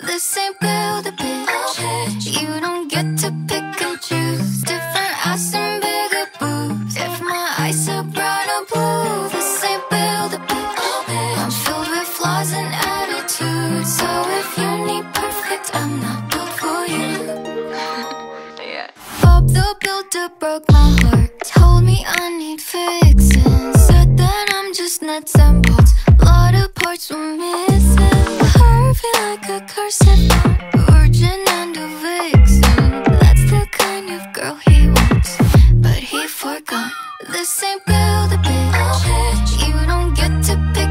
This ain't build a bitch. You don't get to pick and choose. Different ass and bigger boobs. If my eyes are brown or blue, this ain't build a bitch. I'm filled with flaws and attitudes. So if you need perfect, I'm not built for you. Bob the Builder broke my heart. Told me I need fixing. Said that I'm just nuts and bolts. Parts were missing. Perfect like a corset. Virgin and a vixen. That's the kind of girl he wants. But he forgot. This ain't build a bitch. You don't get to pick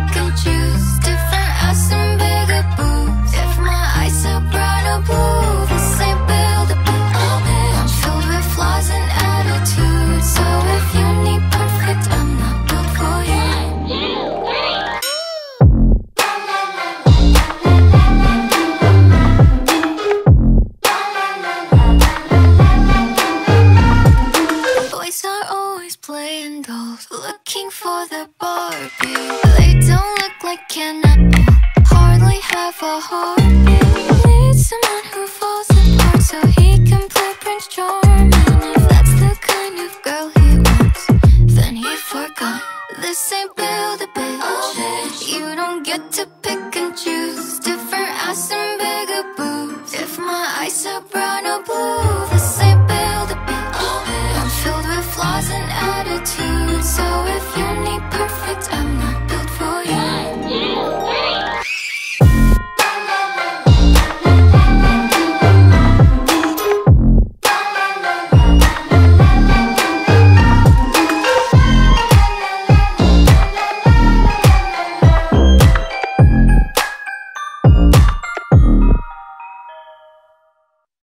looking for the Barbie. They don't look like Ken hardly have a heartbeat. Need someone who falls apart so he can play Prince Charming. If that's the kind of girl he wants, then he forgot. This ain't build a bitch. You don't get to pick and choose different ass and bigger boobs. If my eyes are brown or blue,